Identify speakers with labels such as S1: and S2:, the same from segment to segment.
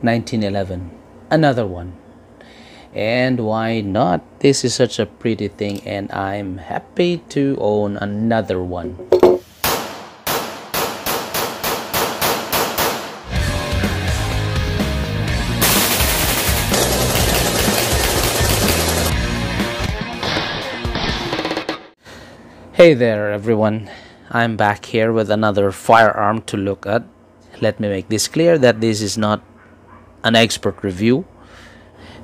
S1: 1911 another one. And why not? This is such a pretty thing and I'm happy to own another one. Hey there everyone, I'm back here with another firearm to look at. Let me make this clear that this is not an expert review.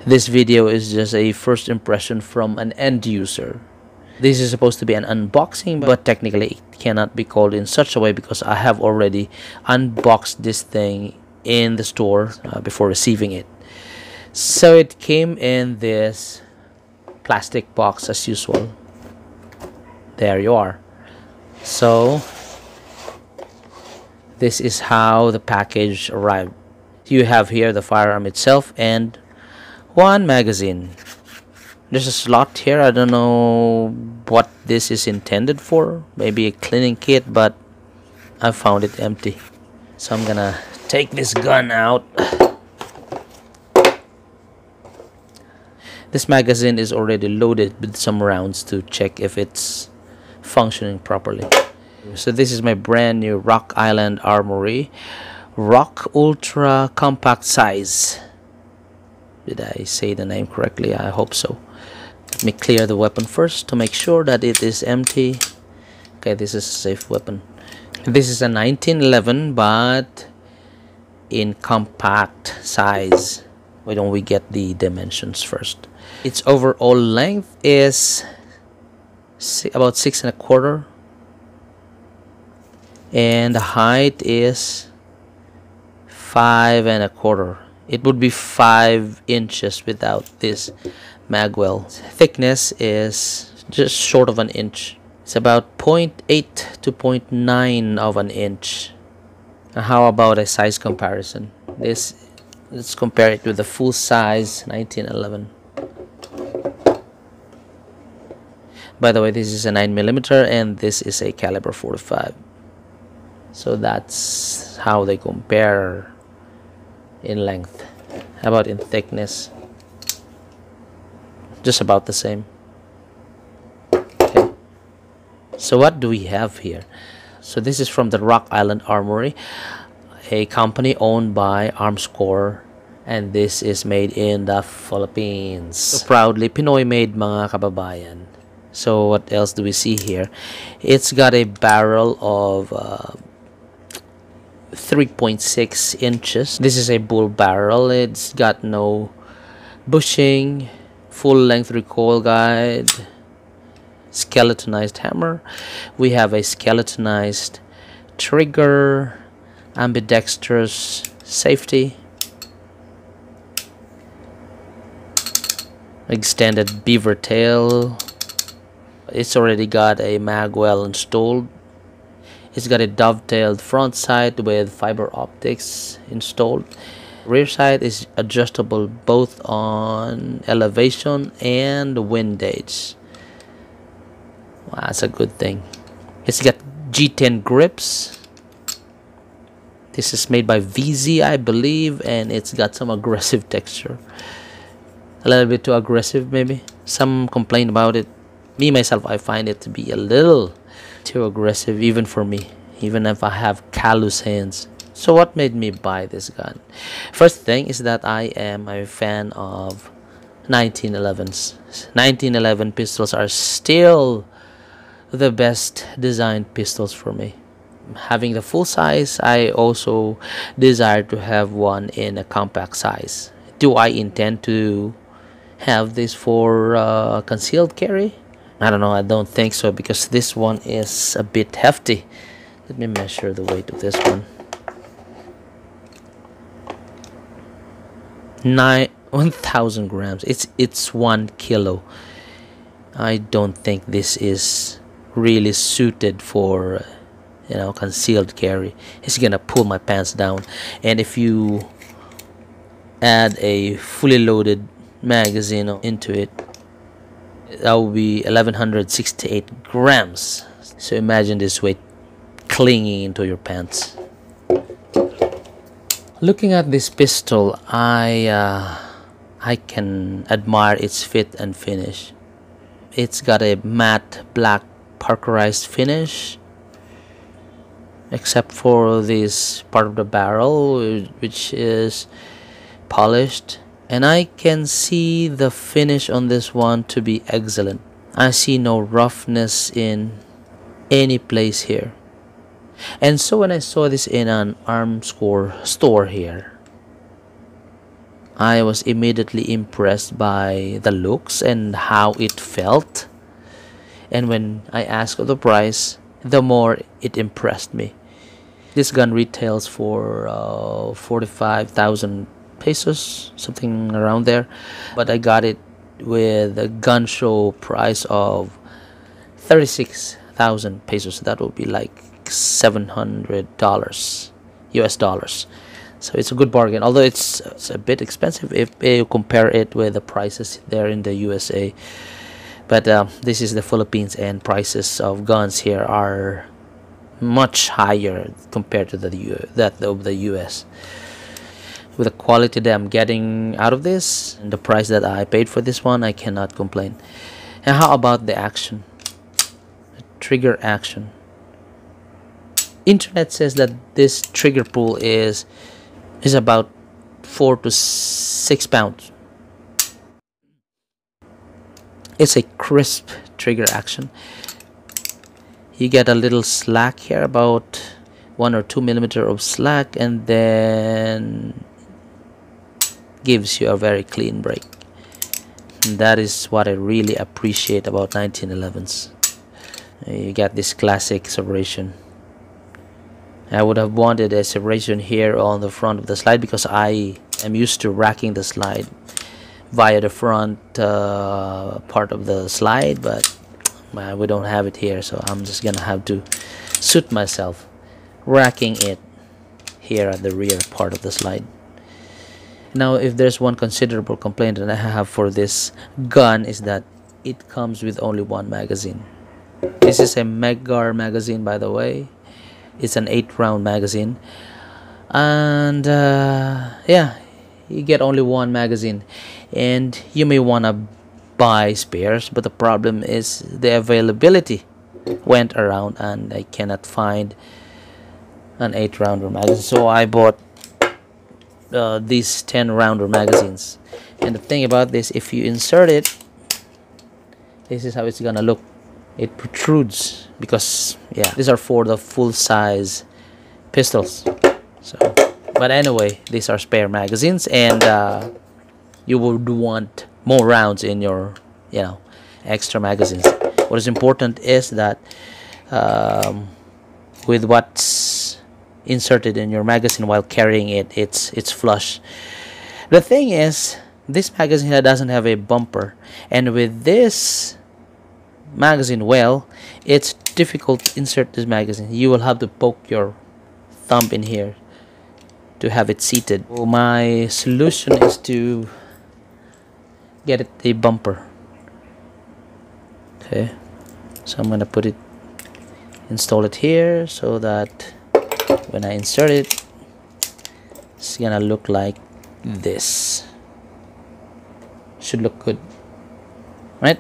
S1: This video is just a first impression from an end user. This is supposed to be an unboxing but technically it cannot be called in such a way because I have already unboxed this thing in the store uh, before receiving it. So it came in this plastic box as usual there you are so this is how the package arrived you have here the firearm itself and one magazine. There's a slot here. I don't know what this is intended for. Maybe a cleaning kit but I found it empty. So I'm gonna take this gun out. This magazine is already loaded with some rounds to check if it's functioning properly. So this is my brand new Rock Island Armory Rock Ultra Compact Size. Did I say the name correctly? I hope so. Let me clear the weapon first to make sure that it is empty. Okay, this is a safe weapon. This is a 1911 but in compact size. Why don't we get the dimensions first? Its overall length is about six and a quarter and the height is five and a quarter. It would be five inches without this magwell. Thickness is just short of an inch. It's about 0.8 to 0.9 of an inch. How about a size comparison? This let's compare it with the full size 1911 by the way this is a 9 millimeter and this is a caliber 45 so that's how they compare in length. How about in thickness? Just about the same. Okay. So what do we have here? So this is from the rock island armory a company owned by armscor and this is made in the philippines. So proudly pinoy made mga kababayan. So what else do we see here? It's got a barrel of uh, 3.6 inches. This is a bull barrel. It's got no bushing full length recoil guide skeletonized hammer. We have a skeletonized trigger ambidextrous safety extended beaver tail. It's already got a magwell installed it's got a dovetailed front sight with fiber optics installed. Rear sight is adjustable both on elevation and windage wow, that's a good thing. It's got G10 grips. This is made by VZ I believe and it's got some aggressive texture. A little bit too aggressive maybe? Some complain about it. Me myself i find it to be a little too aggressive even for me even if i have callous hands. So what made me buy this gun? First thing is that i am a fan of 1911s 1911 pistols are still the best designed pistols for me. Having the full size i also desire to have one in a compact size. Do i intend to have this for uh, concealed carry I don't know I don't think so because this one is a bit hefty. Let me measure the weight of this one. Nine 1000 grams. It's it's one kilo. I don't think this is really suited for uh, you know concealed carry. It's gonna pull my pants down. And if you add a fully loaded magazine into it that will be 1168 grams. So imagine this weight clinging into your pants. Looking at this pistol, I uh, I can admire its fit and finish. It's got a matte black parkerized finish except for this part of the barrel which is polished and I can see the finish on this one to be excellent. I see no roughness in any place here. And so when I saw this in an Armscor store here I was immediately impressed by the looks and how it felt. And when I asked the price the more it impressed me. This gun retails for uh, 45,000 pesos something around there. But I got it with a gun show price of 36,000 pesos. That would be like 700 dollars US dollars. So it's a good bargain although it's, it's a bit expensive if you compare it with the prices there in the USA but uh, this is the Philippines and prices of guns here are much higher compared to the U that of the US with the quality that I'm getting out of this and the price that I paid for this one I cannot complain. And how about the action? The trigger action. Internet says that this trigger pull is is about four to six pounds. It's a crisp trigger action. You get a little slack here about one or two millimeter of slack and then gives you a very clean break. And that is what I really appreciate about 1911s you get this classic serration I would have wanted a serration here on the front of the slide because I am used to racking the slide via the front uh, part of the slide but uh, we don't have it here so I'm just gonna have to suit myself racking it here at the rear part of the slide now if there's one considerable complaint that I have for this gun is that it comes with only one magazine. This is a Mec-Gar magazine by the way. It's an 8 round magazine. And uh, yeah you get only one magazine. And you may want to buy spares but the problem is the availability went around and I cannot find an 8 rounder magazine. So I bought uh, these 10 rounder magazines. And the thing about this if you insert it this is how it's gonna look. It protrudes because yeah these are for the full size pistols. So but anyway these are spare magazines and uh, you would want more rounds in your you know extra magazines. What is important is that um, with what's inserted in your magazine while carrying it it's it's flush. The thing is this magazine doesn't have a bumper. And with this magazine well it's difficult to insert this magazine. You will have to poke your thumb in here to have it seated. So my solution is to get it a bumper. Okay so I'm gonna put it install it here so that when I insert it it's gonna look like hmm. this. Should look good. Right?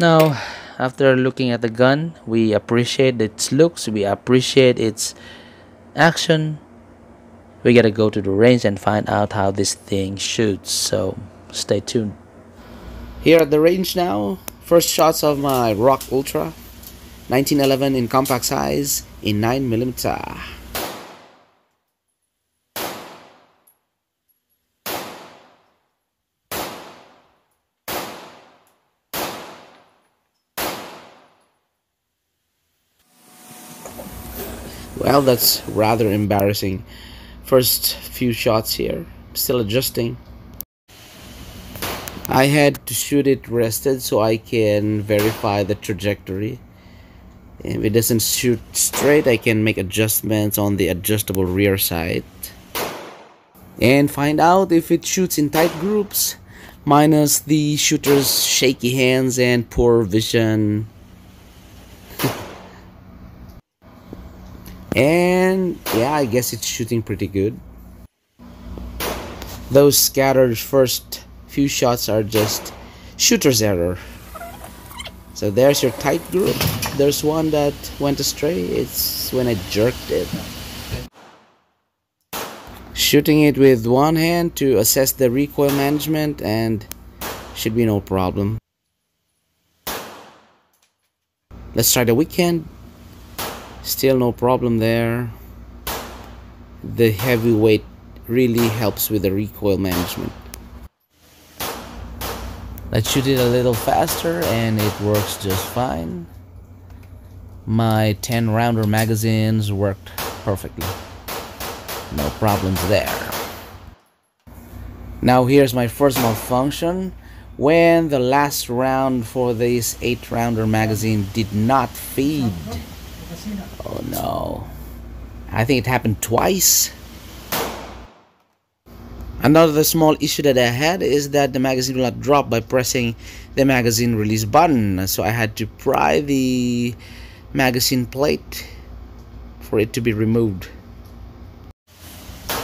S1: Now after looking at the gun we appreciate its looks we appreciate its action. We gotta go to the range and find out how this thing shoots so stay tuned. Here at the range now first shots of my rock ultra 1911 in compact size in 9 millimeter Well, that's rather embarrassing. First few shots here, still adjusting. I had to shoot it rested so I can verify the trajectory. If it doesn't shoot straight, I can make adjustments on the adjustable rear sight. And find out if it shoots in tight groups, minus the shooter's shaky hands and poor vision. And yeah i guess it's shooting pretty good.
S2: Those scattered first few shots are just shooter's error. So there's your tight group there's one that went astray it's when I jerked it. Shooting it with one hand to assess the recoil management and should be no problem. Let's try the weak hand. Still no problem there. The heavyweight really helps with the recoil management. Let's shoot it a little faster and it works just fine my 10 rounder magazines worked perfectly. No problems there. Now here's my first malfunction. When the last round for this 8 rounder magazine did not feed. Oh no. I think it happened twice. Another small issue that I had is that the magazine will not drop by pressing the magazine release button. So I had to pry the magazine plate for it to be removed.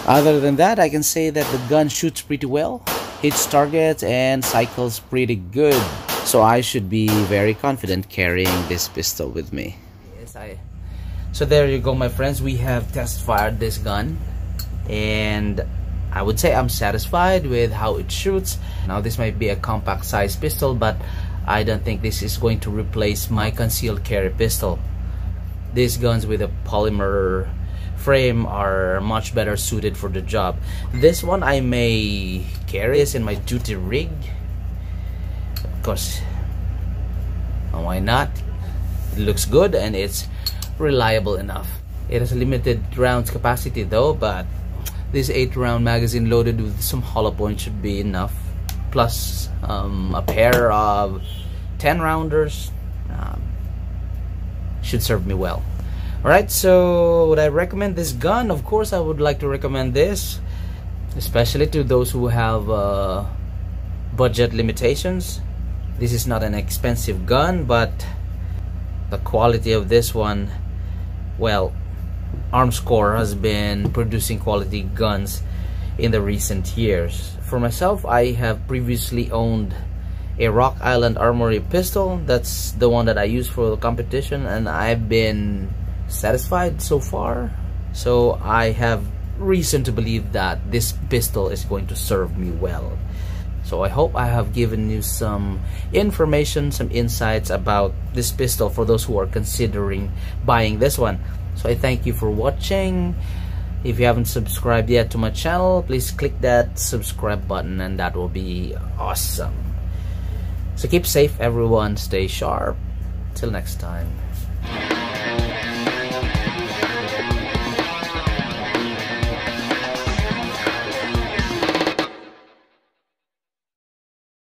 S2: Other than that, I can say that the gun shoots pretty well, hits targets, and cycles pretty good. So I should be very confident carrying this pistol with me. Yes, I. So there you go, my friends. We have test fired this gun, and I would say I'm satisfied with how it shoots. Now this might be a compact size pistol, but I don't think this is going to replace my concealed carry pistol. These guns with a polymer frame are much better suited for the job. This one I may carry this in my duty rig. Of course, why not? It looks good and it's reliable enough. It has limited rounds capacity though, but this 8 round magazine loaded with some hollow points should be enough. Plus um, a pair of 10 rounders um, should serve me well. Alright, so would I recommend this gun? Of course, I would like to recommend this, especially to those who have uh, budget limitations. This is not an expensive gun, but the quality of this one, well, Armscor has been producing quality guns in the recent years. For myself, I have previously owned a Rock Island Armory pistol. That's the one that I use for the competition, and I've been satisfied so far. So I have reason to believe that this pistol is going to serve me well. So I hope I have given you some information, some insights about this pistol for those who are considering buying this one. So I thank you for watching. If you haven't subscribed yet to my channel, please click that subscribe button and that will be awesome. So keep safe everyone, stay sharp. Till next time.